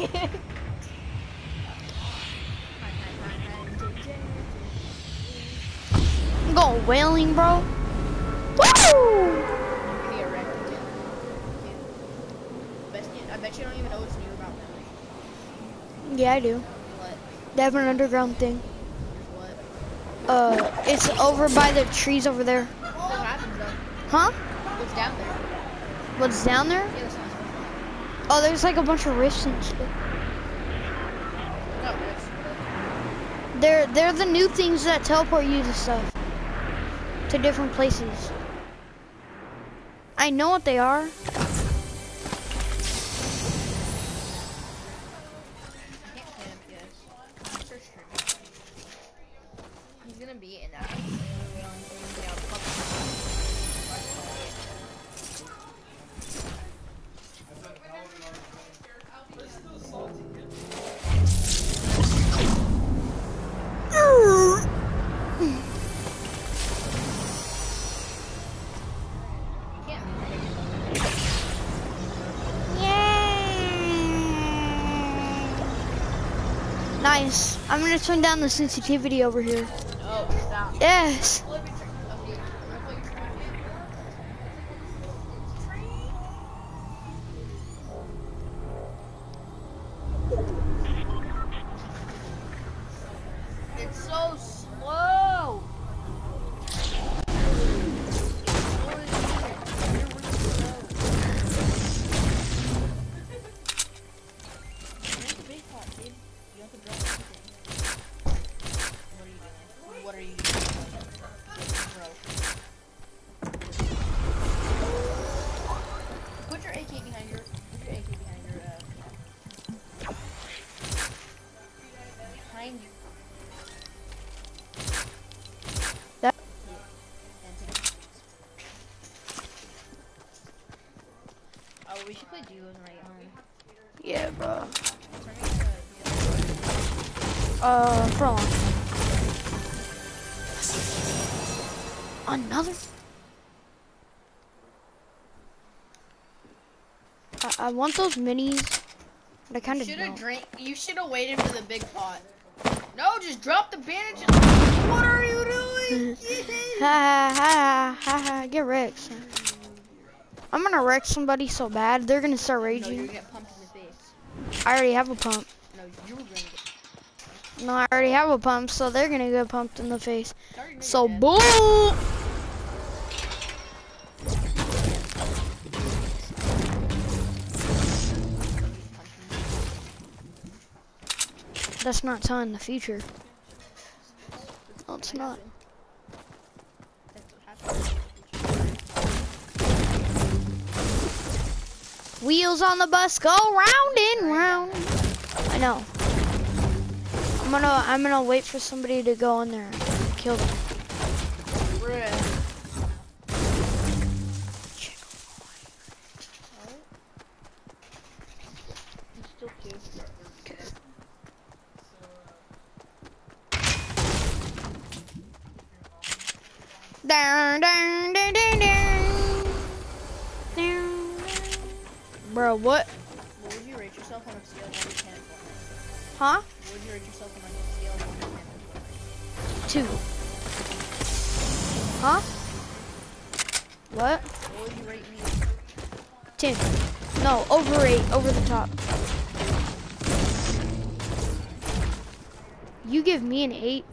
I'm going whaling, bro. Woo! Give me a wreck again. Best you- I bet you don't even know what's new about Memory. Yeah, I do. What? They have an underground thing. What? Uh, it's over by the trees over there. What happens though? Huh? What's down there? What's down there? Yeah, that's not supposed Oh, there's like a bunch of rifts and to. No. They're they're the new things that teleport you to stuff. To different places. I know what they are. I'm gonna turn down the sensitivity over here. Oh, stop. Yes. We should play duos when I get home. Yeah, bro. Turn me to- Uh, for a long time. Another. I, I want those minis, but I kind of Should have don't. drank. You should have waited for the big pot. No, just drop the bandage. What are you doing? Ha ha ha ha! Get wrecked. I'm gonna wreck somebody so bad they're gonna start no, raging. gonna get pumped in the face. I already have a pump. No, you're gonna get. No, I already have a pump, so they're gonna get pumped in the face. I already know So boom! That's not telling the future. No, it's not. Wheels on the bus go round and round. I know. I'm gonna I'm gonna wait for somebody to go in there and kill them. what? what? Would you rate yourself on a scale of 1 to 10 Huh? Would you rate yourself on a scale of 1 to 10 Two. Huh? What? What would you rate me? 10. No, over 8, over the top. You give me an 8?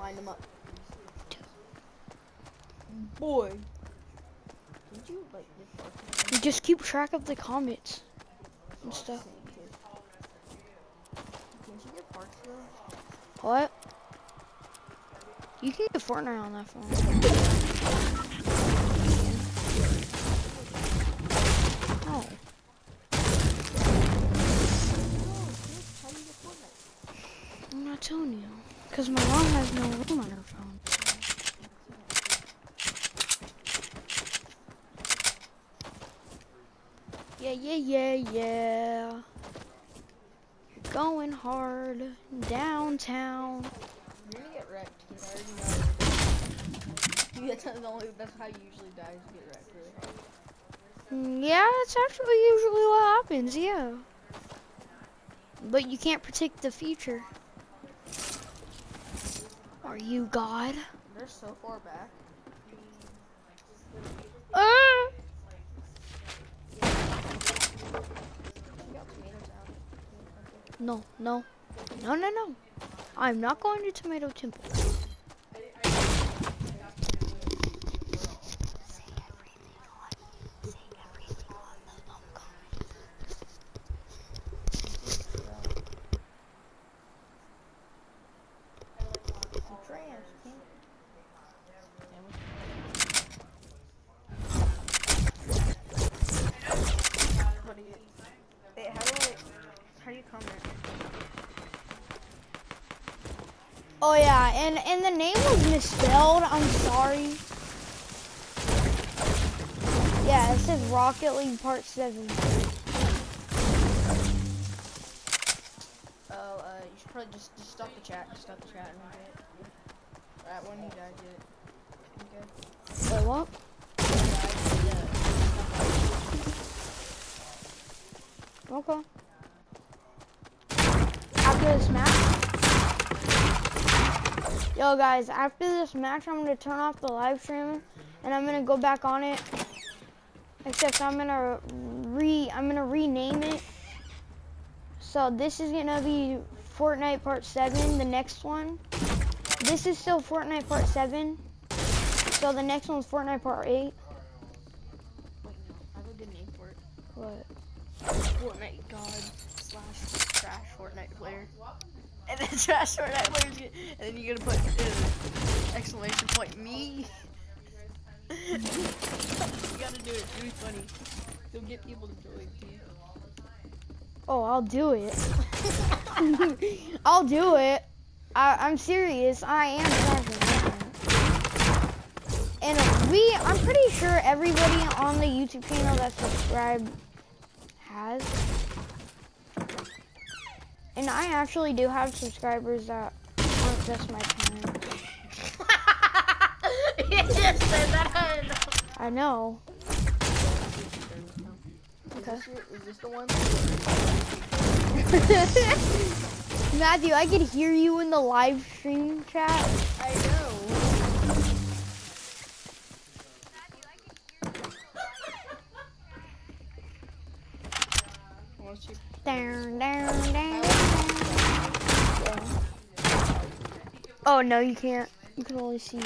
Ding. Lined him up. Boy. Did you like? You just keep track of the comments and stuff. Can you get parts though? What? You can get Fortnite on that phone. Oh. How do you get Fortnite? Antonio. Because my mom has no room on her phone. Yeah, yeah, yeah, yeah. You're going hard downtown. You're gonna get wrecked. I already know. That's the only. That's how you usually die. Is get wrecked really. Yeah, that's actually usually what happens, yeah. But you can't predict the future. Are you God? They're so far back. You got tomatoes out. No, no, no, no, no. I'm not going to Tomato Temple. Some trash, King. What do you? Hey, how do I? How do you comment? Oh yeah, and and the name was misspelled. I'm sorry. Yeah, it says Rocket League Part Seven. Oh, uh, you should probably just just stop the chat. Just stop the chat and it. Alright, when you guys get it. Okay. Wait, what? Okay. After this match. Yo guys, after this match I'm gonna turn off the live stream and I'm gonna go back on it. Except I'm gonna re I'm gonna rename it. So this is gonna be Fortnite Part 7, the next one. This is still Fortnite Part 7. So the next one's Fortnite Part 8. Wait, no. I have a good name for it. What? Fortnite God slash trash Fortnite player. And then trash players get, and then you're gonna put uh, exclamation point me. you gotta do it. It's really funny. You'll get people to join too. Oh, I'll do it. I'll do it. I, I'm serious. I am passionate. And we, I'm pretty sure everybody on the YouTube channel that's subscribed has. And I actually do have subscribers that aren't just my parents. you just said that. I know. Okay. Is this, your- is this the one? Matthew, I could hear you in the live stream chat. I know. What's your Oh no, you can't. You can only see.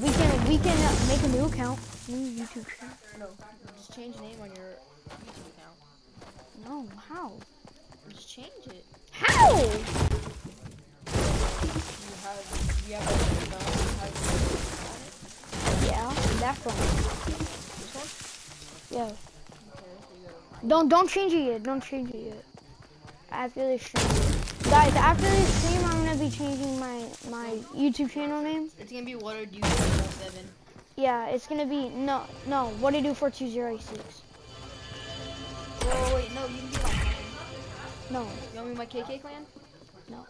We can we can uh, make a new account, new YouTube channel. No, just change the name on your YouTube account. No, how? Just change it. How? You have, you have like, no, how you Yeah, that one. This one? Yeah. Okay, so you go. Don't don't change it yet. Don't change it yet. After this stream, guys. After this stream, I'm gonna be changing my my YouTube channel name. It's gonna be what are you Do 7 Yeah, it's gonna be no no. What do you do for two zero six? Bro, wait, no, you can be my clan. No, You want me my KK clan? No.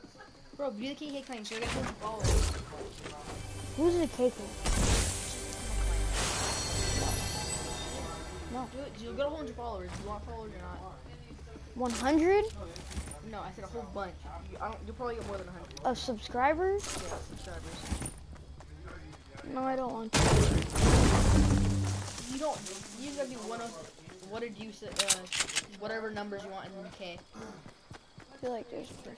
Bro, be the KK clan so I get to followers. who's the Keiko? No, Do it, you'll get a whole bunch of followers. Do you want followers or not? one hundred No, I said a whole bunch. You, I don't, you'll probably get more than 100 of subscribers. yeah, subscribers. No, I don't want to. You don't, you gotta do one of, what did you say, uh, whatever numbers you want in then K. I feel like there's a person.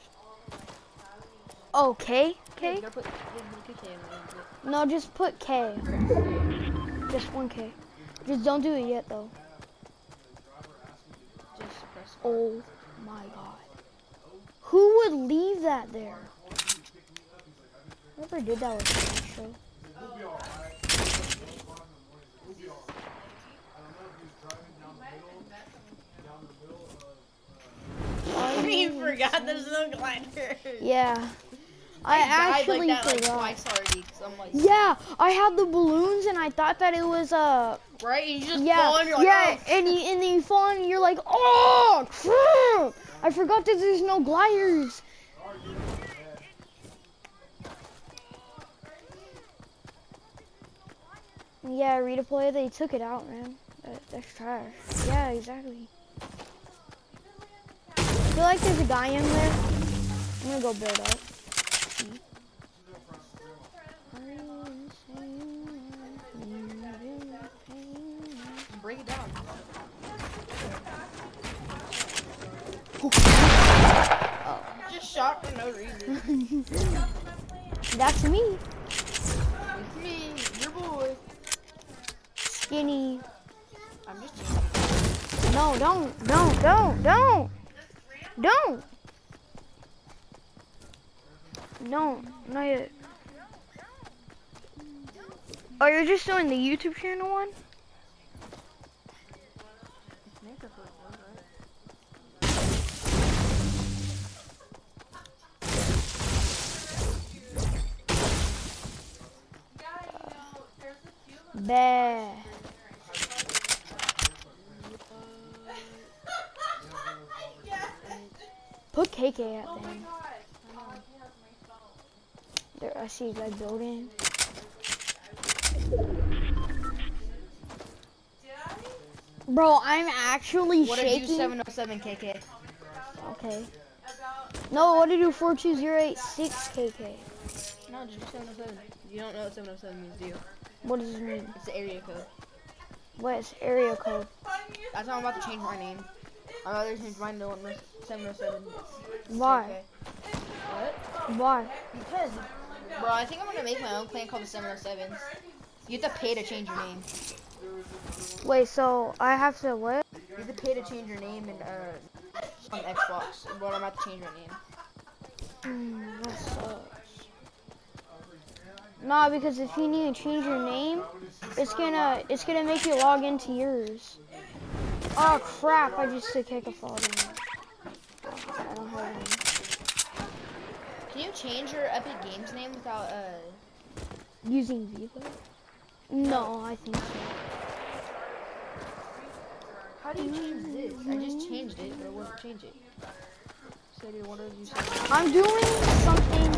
Oh, K? Yeah, K? You put, put K in. No, just put K. Just one K. Just don't do it yet though. Just press. Oh my god. Who would leave that there? Whoever did that was special. You forgot there's no glider. Yeah. I, died actually like that like forgot. twice already. I'm like, yeah, I had the balloons and I thought that it was uh right? You just yeah fall and you're like, yeah oh. and you, and then you fall and you're like oh crap! I forgot that there's no gliders. Yeah, redeploy. They took it out, man. That, that's trash. Yeah, exactly. I feel like there's a guy in there. I'm gonna go build up. break it down. Oh. Just shot for no reason. That's me, It's me, your boy. skinny. I'm just. No, don't, don't, don't, don't, don't. No, not yet. Oh, you're just doing the YouTube channel one? Bah. KK at them. There, I see guy building. Bro, I'm actually What did you shaking. 707 KK? Okay. No, what did you 42086 KK? No, just do 707. You don't know what 707 means, do you? What does it mean? It's the area code. What's area code? That's how I'm about to change my name. About to change mine to 707. Why? What? Why? Because, bro, I think I'm gonna make my own clan called the 707s. You have to pay to change your name. Wait, so I have to what? You have to pay to change your name and uh on Xbox. But I'm about to change my name. Hmm, that sucks. Nah, because if you need to change your name, it's gonna it's gonna make you log into yours. Oh crap! I just took kick a fall down. I don't have any. Can you change your Epic Games name without uh? Using Viva? No, I think so. How do you change this? I just changed it, but it won't change it. So do what did you say? I'm doing something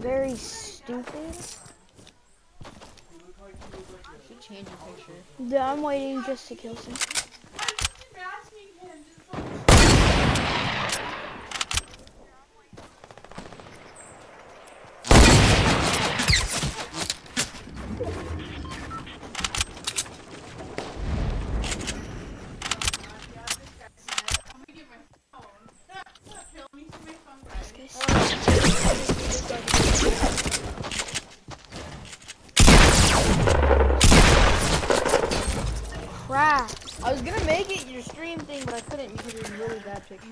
very stupid. You should change your picture. Yeah, I'm waiting just to kill some. Crap. I was gonna make it your stream thing, but I couldn't because it was really bad picture.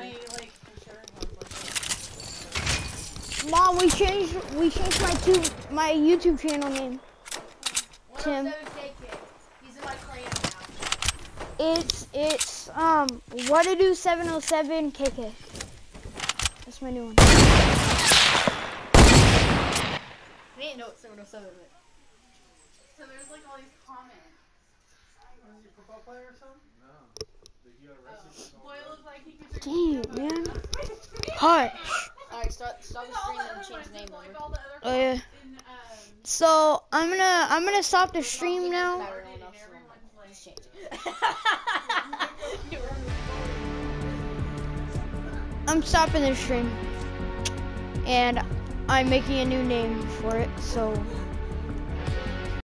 Mom, we changed we changed my tube my YouTube channel name. Tim. It's it's um what to do 707 KK. That's my new one. I didn't know it's 707. But So there's like all these comments. Boy looks like he could It, man. Hush. Alright, start stop the stream and change name over. Oh yeah. So I'm gonna I'm gonna stop the stream now. I'm stopping the stream. And I'm making a new name for it, so